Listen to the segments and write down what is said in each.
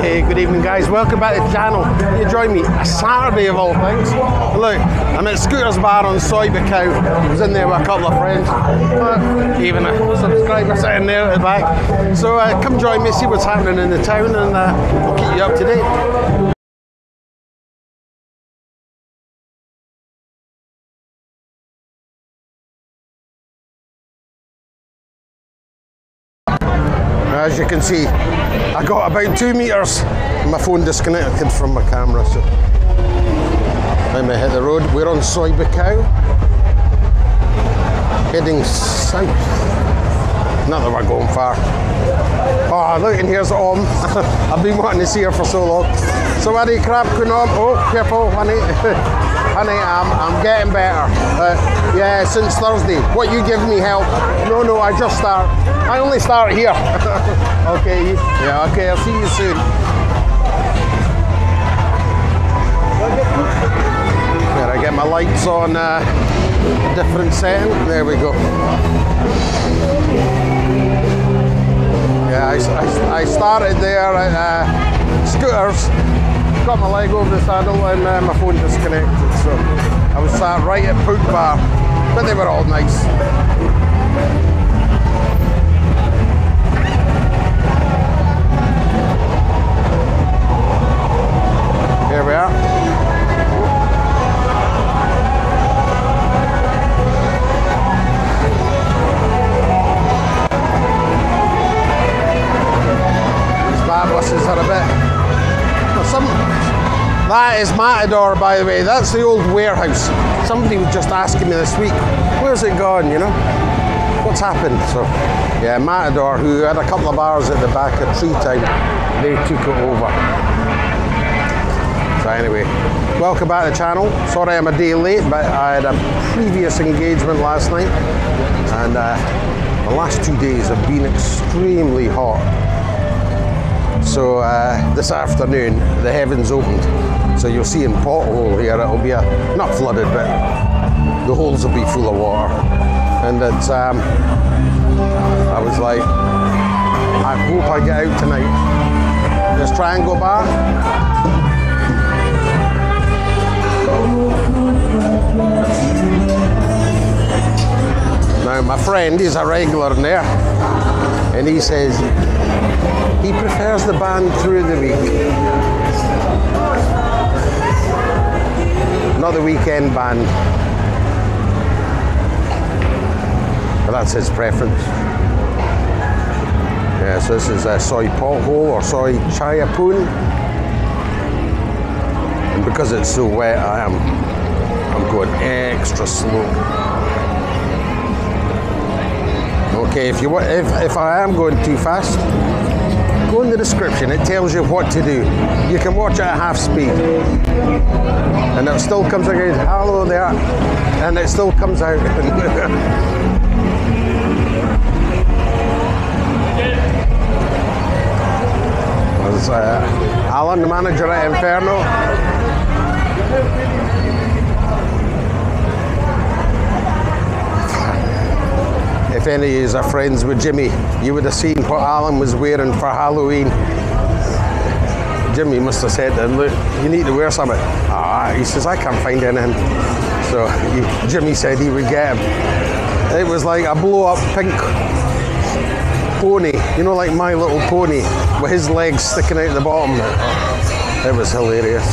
Hey, good evening, guys. Welcome back to the channel. You join me a Saturday of all things. Look, I'm at Scooters Bar on Soi Buakhao. I was in there with a couple of friends, uh, even a subscriber sitting there at the back. So uh, come join me, see what's happening in the town, and uh, I'll keep you up to date. As you can see, I got about two meters. My phone disconnected from my camera, so let me hit the road. We're on Soi Buakhao, heading south. Not that we're going far. Oh, look, and here's Om. I've been wanting to see her for so long. So, what crap going on? Oh, careful, honey. honey, I'm, I'm getting better. Uh, yeah, since Thursday. What, you give me help? No, no, I just start. I only start here. okay, yeah, okay, I'll see you soon. I get my lights on uh, different setting. There we go. Yeah, I, I, I started there at uh, Scooters, got my leg over the saddle and uh, my phone disconnected. So I was sat right at Poot Bar, but they were all nice. Is Matador, by the way. That's the old warehouse. Somebody was just asking me this week, where's it gone, you know? What's happened? So, yeah, Matador, who had a couple of bars at the back of Tree Town, they took it over. So anyway, welcome back to the channel. Sorry I'm a day late, but I had a previous engagement last night, and uh, the last two days have been extremely hot. So uh, this afternoon, the heavens opened. So you'll see in pothole here, it'll be a, not flooded, but the holes will be full of water. And it's, um, I was like, I hope I get out tonight. This Triangle Bar, Now, my friend is a regular in there, and he says he prefers the band through the week, not the weekend band. But that's his preference. Yeah, so this is a soy pothole or Soi Chaiyapoon. And because it's so wet, I am I'm going extra slow. Okay, if you if, if I am going too fast, go in the description. It tells you what to do. You can watch it at half speed, and it still comes out. Hello there, and it still comes out. There's uh, Alan, the manager at Inferno. If any of you are friends with Jimmy, you would have seen what Alan was wearing for Halloween. Jimmy must have said to him, look, you need to wear something. Ah, he says, I can't find anything. So he, Jimmy said he would get him. It was like a blow up pink pony, you know, like My Little Pony, with his legs sticking out the bottom. It was hilarious.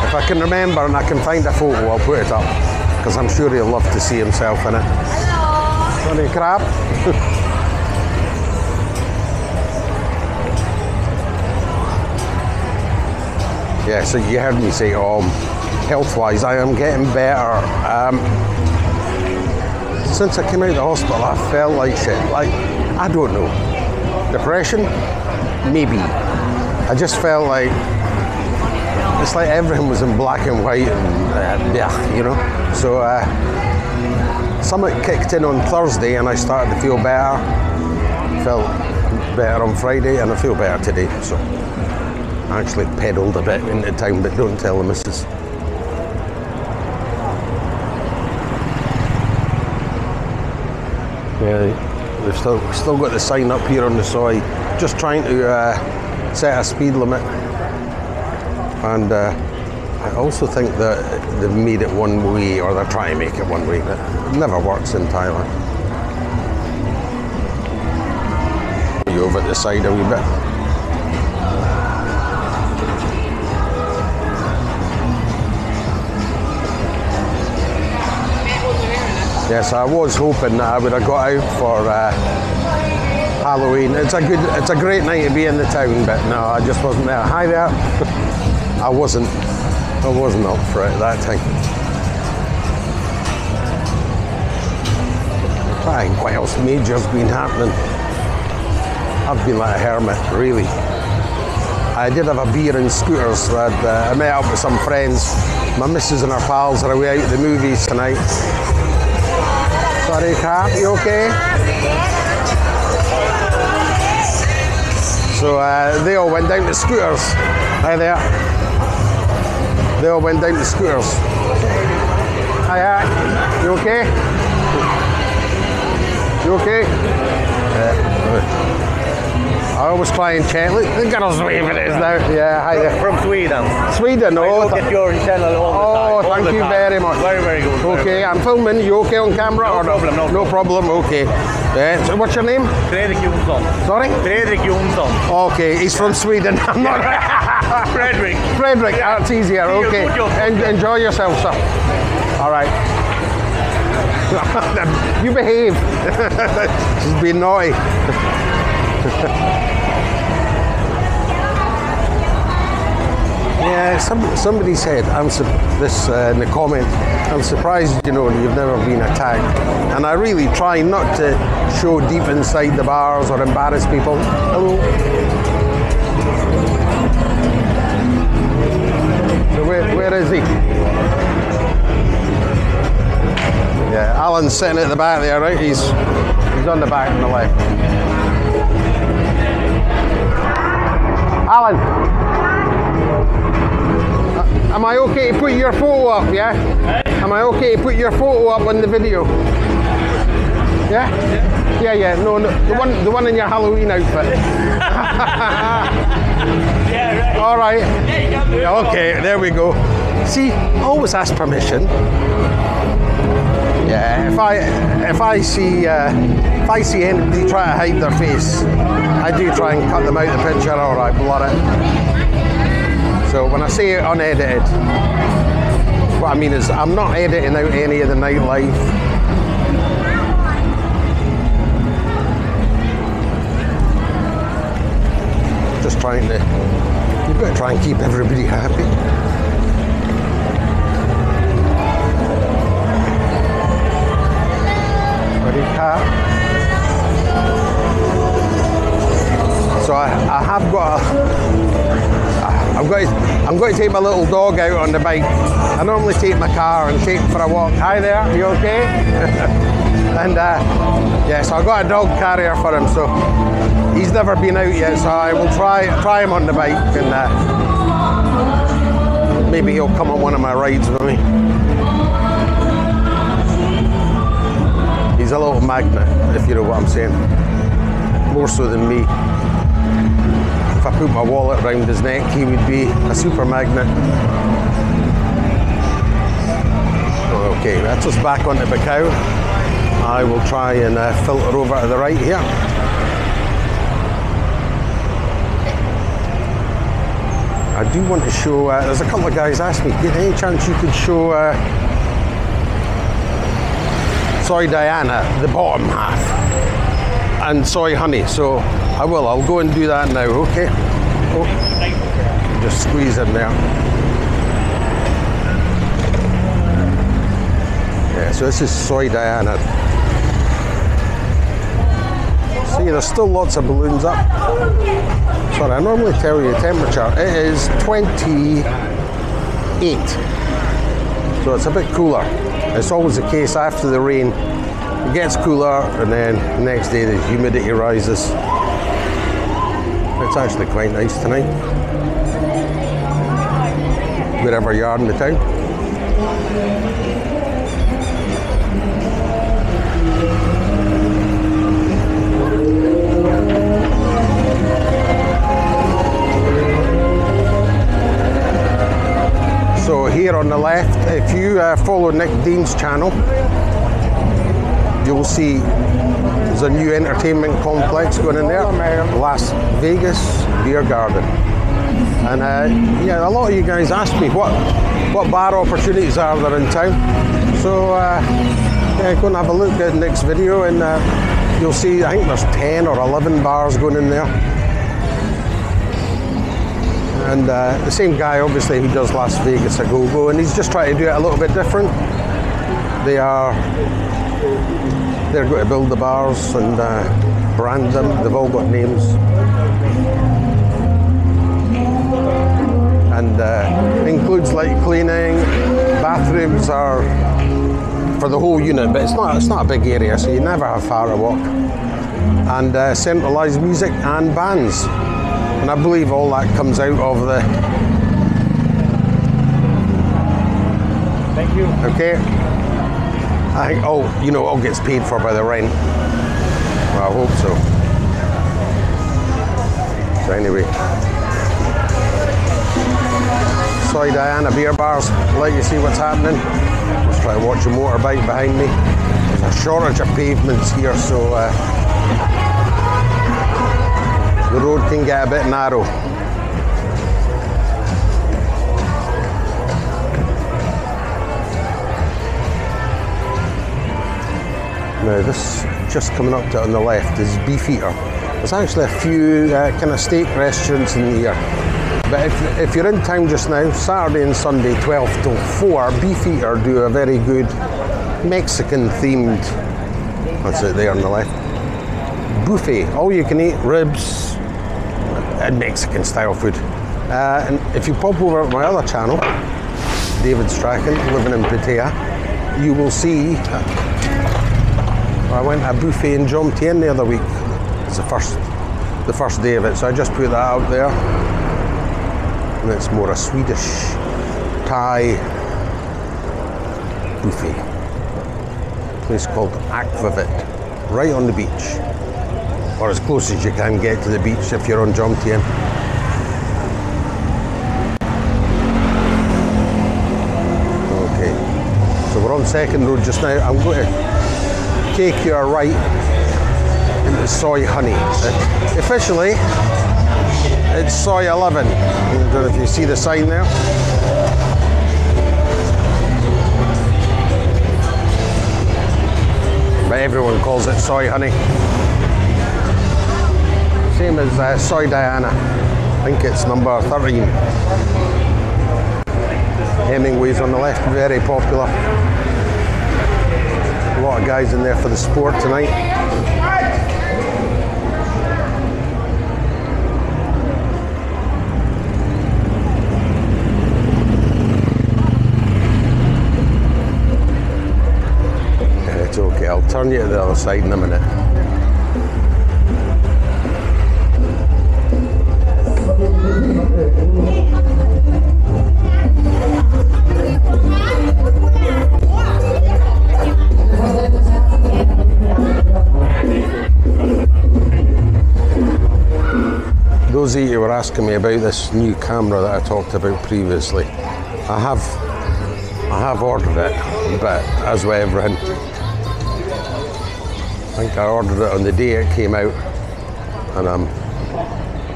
If I can remember and I can find a photo, I'll put it up because I'm sure he'll love to see himself in it. Hello. Funny crab. yeah, so you heard me say, oh, health-wise, I am getting better. Um, since I came out of the hospital, I felt like shit. Like, I don't know. Depression? Maybe. I just felt like it's like everything was in black and white and uh, yeah, you know. So uh, something kicked in on Thursday and I started to feel better. Felt better on Friday and I feel better today. So I actually pedalled a bit into town, but don't tell the missus. Yeah, They've still still got the sign up here on the side, just trying to uh, set a speed limit. And uh, I also think that they've made it one way, or they're trying to make it one way. That never works in Thailand. You over the side a wee bit. Yes, I was hoping that I would have got out for uh, Halloween. It's a good, it's a great night to be in the town, but no, I just wasn't there. Hi there. I wasn't, I wasn't up for it that time. Trying what else major's been happening. I've been like a hermit, really. I did have a beer in scooters. I'd, uh, I met up with some friends. My missus and her pals are away out at the movies tonight. Sorry, Cap, you okay? So uh, they all went down to scooters. Hi there. They all went down to scooters. Hi, you okay? You okay? Yeah. I always try and check. Look, the girl's waving at us now. Yeah, hi there. From Sweden. Sweden, I oh, look at your channel all the oh, time. Oh, all thank the you time. very much. Very, very good. very Okay, I'm filming. You okay on camera? No or problem, no No problem, okay. Yeah, so what's your name? good. Fredrik Jonsson. Sorry? Fredrik Jonsson. Okay, he's from Sweden. I'm not. Fredrik. Frederick, that's easier. See Okay. good. En- enjoy yourself, sir. All right. you behave. She's been naughty. Yeah, some, somebody said I'm su- this uh, in the comment. I'm surprised, you know, you've never been attacked, and I really try not to show deep inside the bars or embarrass people. Hello. Is he? Yeah, Alan's sitting at the back there, right? He's he's on the back on the left. Alan, uh, am I okay to put your photo up? Yeah. Am I okay to put your photo up on the video? Yeah. Yeah, yeah. No, no, the one, the one in your Halloween outfit. Yeah, right. All right. Yeah, you can do it. Okay, there we go. See, always ask permission. Yeah, if I if I see uh, if I see anybody try to hide their face, I do try and cut them out the picture or I it. So when I say unedited, what I mean is I'm not editing out any of the nightlife. Just trying to, you've got to try and keep everybody happy. So I, I have got a, I've got I'm going to take my little dog out on the bike. I normally take my car and take him for a walk. Hi there, you okay? and uh, yeah, so I've got a dog carrier for him. So he's never been out yet, so I will try try him on the bike and uh, maybe he'll come on one of my rides with me. He's a little magnet, if you know what I'm saying. More so than me. If I put my wallet around his neck, he would be a super magnet. Okay, that's us back onto Buakhao. I will try and uh, filter over to the right here. I do want to show, uh, there's a couple of guys asked me, "Get any chance you could show uh, Soi Diana, the bottom half, and Soi Honey. So I will. I'll go and do that now. Okay. Oh, just squeeze in there. Yeah. So this is Soi Diana. See, there's still lots of balloons up. Sorry, I normally tell you the temperature. It is 28. So it's a bit cooler. It's always the case after the rain. It gets cooler and then the next day the humidity rises. It's actually quite nice tonight. Wherever you are in the town. On the left, if you uh, follow Nick Dean's channel, you'll see there's a new entertainment complex going in there, Las Vegas Beer Garden. And uh, yeah, a lot of you guys ask me what what bar opportunities are there in town. So uh, yeah, go and have a look at Nick's video, and uh, you'll see. I think there's 10 or 11 bars going in there. And uh, the same guy, obviously, who does Las Vegas a Go Go, and he's just trying to do it a little bit different. They are they're going to build the bars and uh, brand them. They've all got names. And uh, includes like cleaning, bathrooms are for the whole unit, but it's not it's not a big area, so you never have far to walk. And uh, centralised music and bands, and I believe all that comes out of the Thank you. Okay. I think, oh, you know, it all gets paid for by the rent. Well, I hope so. So, anyway. Soi Diana beer bars, let you see what's happening. Just try to watch a motorbike behind me. There's a shortage of pavements here, so uh, road can get a bit narrow. Now this just coming up to on the left is Beefeater. There's actually a few uh, kind of steak restaurants in here. But if, if you're in town just now, Saturday and Sunday, 12 till 4, Beefeater do a very good Mexican themed, that's it there on the left, buffet. All you can eat, ribs, and Mexican style food. Uh, and if you pop over to my other channel, David Strachan, living in Pattaya, you will see I went to a buffet in Jomtien the other week. It's the first, the first day of it, so I just put that out there. And it's more a Swedish Thai buffet. place called Akvavit, right on the beach, or as close as you can get to the beach if you're on Jomtien. Okay, so we're on Second Road just now. I'm going to take you right into Soi Honey. Uh, officially, it's Soi 11. I don't know if you see the sign there. But everyone calls it Soi Honey. Same as uh, Soi Diana. I think it's number 13. Hemingway's on the left, very popular. A lot of guys in there for the sport tonight. It's okay, I'll turn you to the other side in a minute. Those of you were asking me about this new camera that I talked about previously, I have I have ordered it, but as with everything, I think I ordered it on the day it came out, and I'm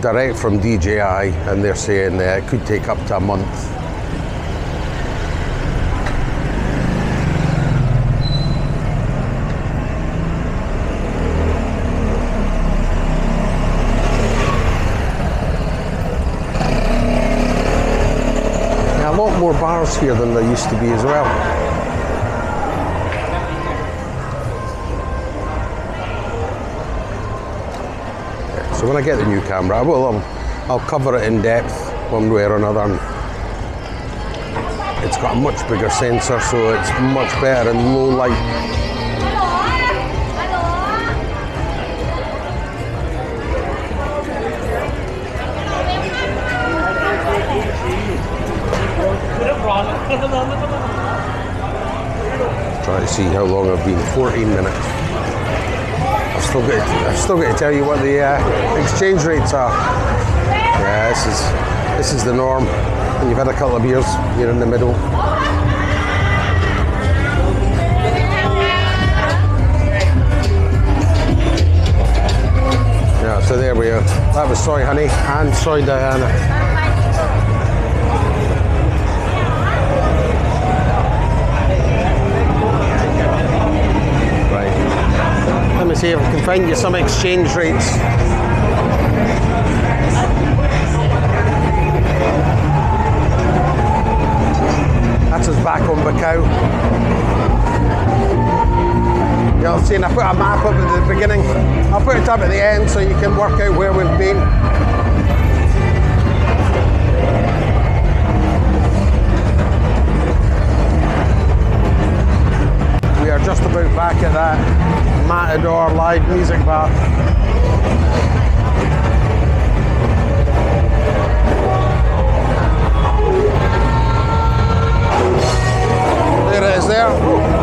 direct from DJI, and they're saying that it could take up to a month. Yeah, a here than they used to be as well. So when I get the new camera, I will. Um, I'll cover it in depth one way or another. It's got a much bigger sensor, so it's much better in low light. Try to see how long I've been. 14 minutes. I've still got to, I've still got to tell you what the uh, exchange rates are. Yeah, this is This is the norm. When you've had a couple of beers, you're in the middle. Yeah, so there we are. That was Soi Honey and Soi Diana. See if I can find you some exchange rates. That's us back on Buakhao. You'll see, and I put a map up at the beginning. I'll put it up at the end so you can work out where we've been. We are just about back at that Matador live music bar. There it is there.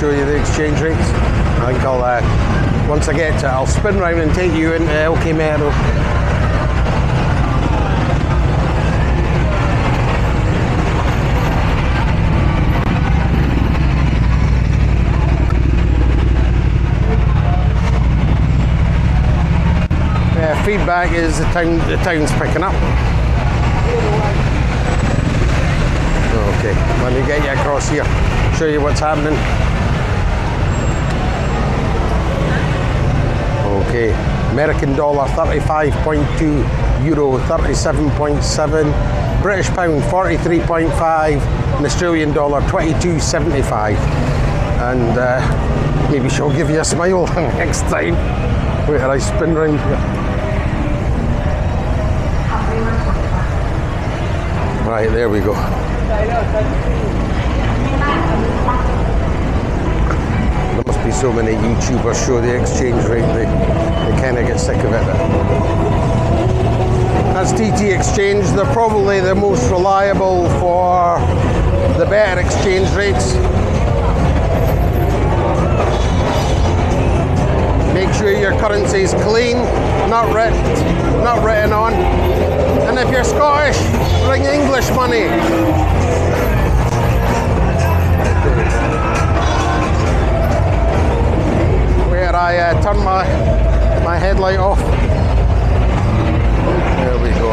Show you the exchange rates. I think I'll, uh, once I get to it, I'll spin round and take you into LK Metro. Yeah, feedback is the town the town's picking up. Okay, let me get you across here, show you what's happening. Okay, American dollar 35.2, euro 37.7, British pound 43.5, and Australian dollar 22.75. And uh, maybe she'll give you a smile next time. Wait, I spin round here. Right, there we go. There must be so many YouTubers show the exchange rate, they, they kind of get sick of it. That's TT Exchange. They're probably the most reliable for the better exchange rates. Make sure your currency is clean, not writ, not written on. And if you're Scottish, bring English money. I uh, turn my my headlight off. There we go.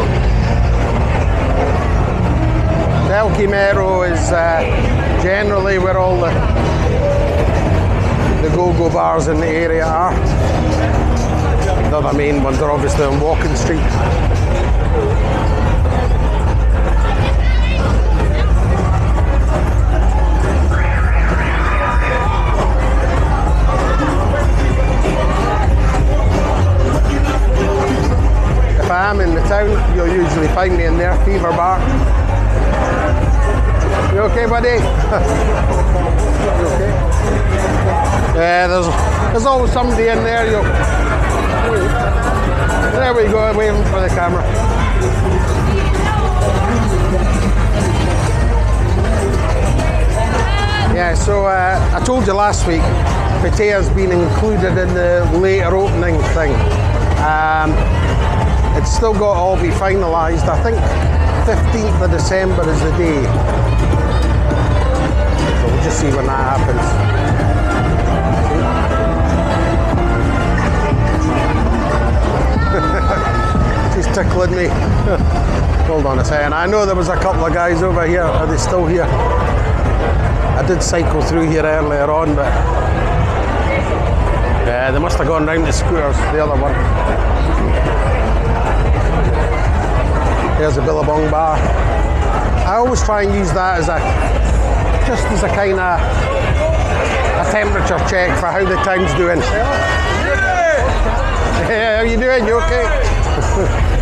LK Metro is uh, generally where all the the go-go bars in the area are. The other main ones are obviously on Walking Street. I am in the town, you'll usually find me in there, Fever Bar. You okay, buddy? you okay? Yeah, there's there's always somebody in there. You. There we go, waving for the camera. Yeah, so uh, I told you last week, Pattaya's been included in the later opening thing. Um, it's still got to all be finalised. I think 15th of December is the day. So we'll just see when that happens. She's tickling me. Hold on a second. I know there was a couple of guys over here. Are they still here? I did cycle through here earlier on, but yeah, they must have gone round the scooters, the other one. There's a Billabong bar. I always try and use that as a just as a kind of a temperature check for how the town's doing. Yeah, how you doing? You okay?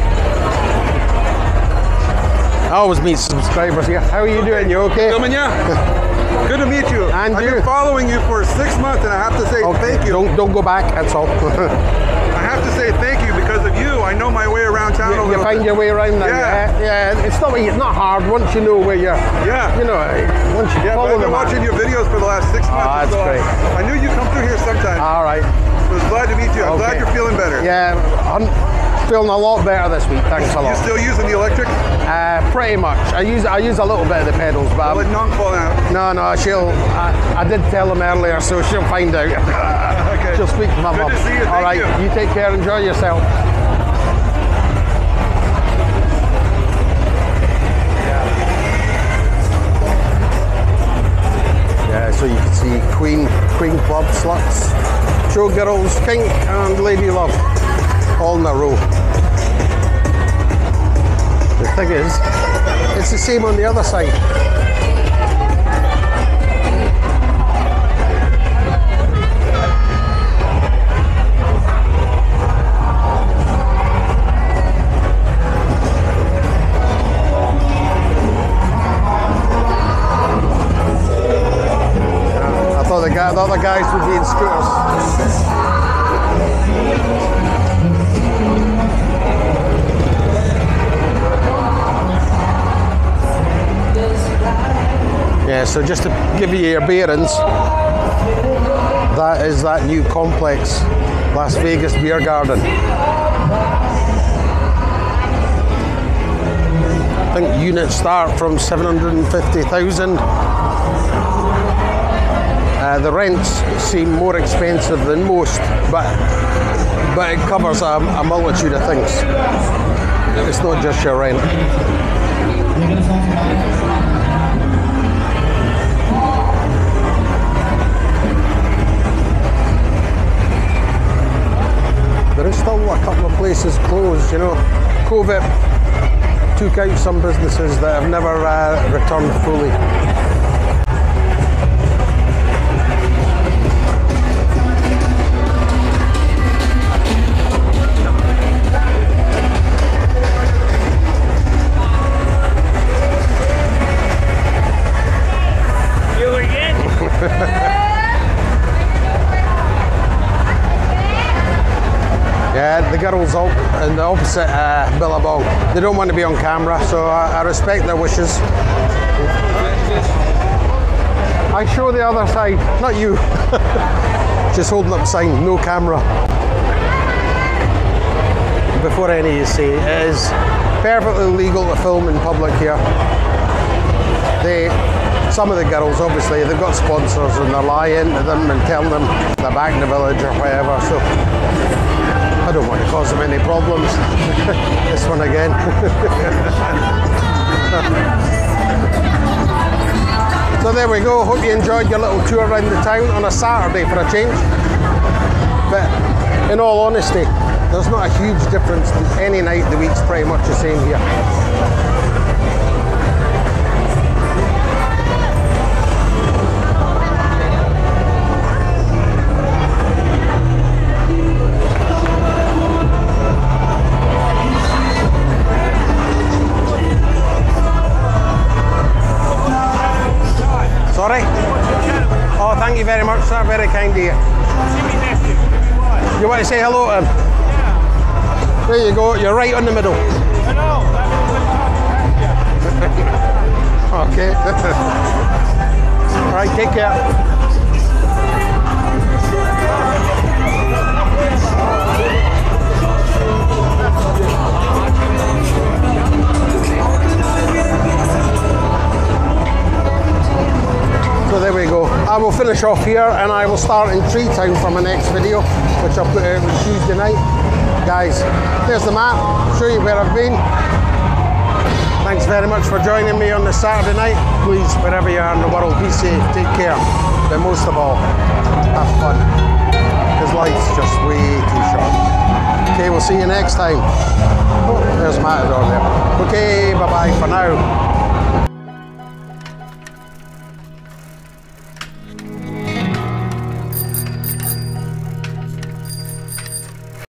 I always meet subscribers here. How are you doing? You okay? Coming, yeah. Good to meet you. And I've you. been following you for six months, and I have to say thank you. Don't don't go back. That's all. I have to say thank you because of you. I know my way around town a you, you find bit. your way around. Yeah. yeah. yeah. It's not it's not hard once you know where you're. Yeah. You know, once you Yeah, follow I've been watching your videos for the last six months. Ah, that's so I- great. I knew you'd come through here sometime. All right. I was glad to meet you. I'm glad you're feeling better. Yeah, I'm feeling a lot better this week. Thanks a lot. You still using the electric? Uh, pretty much. I use I use a little bit of the pedals, but I'll let I'm, fall out. no, no. She'll. I, I did tell them earlier, so she'll find out. Okay. she'll speak to my mum. to see you. All you. take care. Enjoy yourself. Yeah, so you can see Queen, Queen Club sluts, Showgirls, Kink, and Lady Love, all in a row. The thing is, it's the same on the other side. So just to give you your bearings, that is that new complex, Las Vegas Beer Garden. I think units start from 750,000. Uh, the rents seem more expensive than most, but but it covers a, a multitude of things. It's not just your rent. Still a couple of places closed, you know. COVID took out some businesses that have never uh, returned fully. Yeah, the girls up in the opposite uh, billabong. They don't want to be on camera, so I, I respect their wishes. I show the other side, not you. Just holding up sign, no camera. Before any you say, it is perfectly legal to film in public here. They, some of the girls, obviously, they've got sponsors and they're lying to them and telling them they're back in the village or whatever. So I don't want to cause them any problems. this one again. so there we go. Hope you enjoyed your little tour around the town on a Saturday for a change. But in all honesty, there's not a huge difference. Any night the week's pretty much the same here. You very much, sir. Very kind of you. You want to say hello to him? There you go. You're right on the middle. Hello. okay. All right, take care. I will finish off here and I will start in Tree Town for my next video, which I'll put out on Tuesday night. Guys, there's the map, show you where I've been. Thanks very much for joining me on this Saturday night. Please, wherever you are in the world, be safe, take care, but most of all, have fun. Because life's just way too short. Okay, we'll see you next time. Oh, there's Matador there. Okay, bye bye for now.